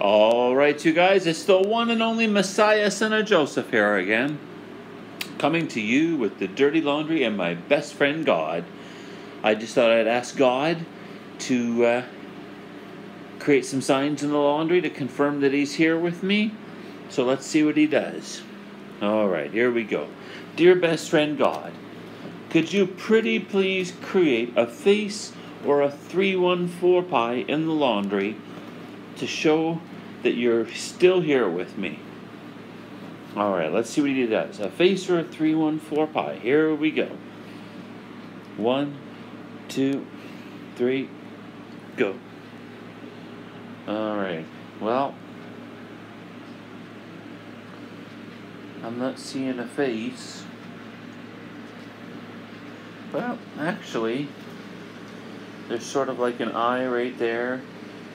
All right, you guys, it's the one and only Messiah, son of Joseph, here again, coming to you with the dirty laundry and my best friend God. I just thought I'd ask God to uh, create some signs in the laundry to confirm that He's here with me. So let's see what He does. All right, here we go. Dear best friend God, could you pretty please create a face or a 314 pi in the laundry? To show that you're still here with me. All right, let's see what he does. A face or a 314 pi. Here we go. One, two, three, go. All right, well, I'm not seeing a face. Well, actually, there's sort of like an eye right there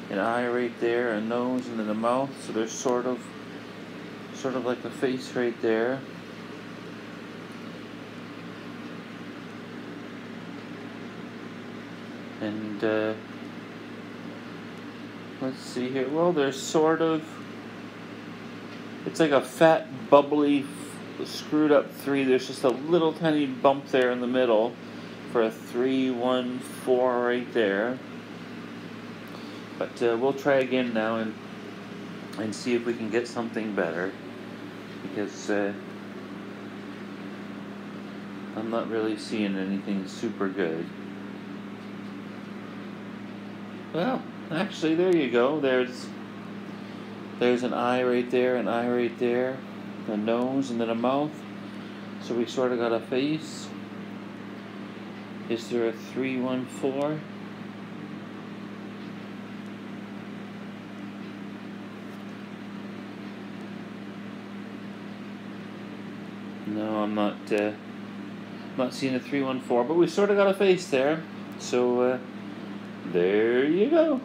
an eye right there, a nose, and then a mouth. So there's sort of, sort of like a face right there. And uh, let's see here. Well, there's sort of. It's like a fat, bubbly, screwed up three. There's just a little tiny bump there in the middle for a three, one, four right there. But uh, we'll try again now and and see if we can get something better because uh, I'm not really seeing anything super good. Well, actually, there you go. There's there's an eye right there, an eye right there, a nose, and then a mouth. So we sort of got a face. Is there a 314? No, I'm not. Uh, not seeing a three one four, but we sort of got a face there. So uh, there you go.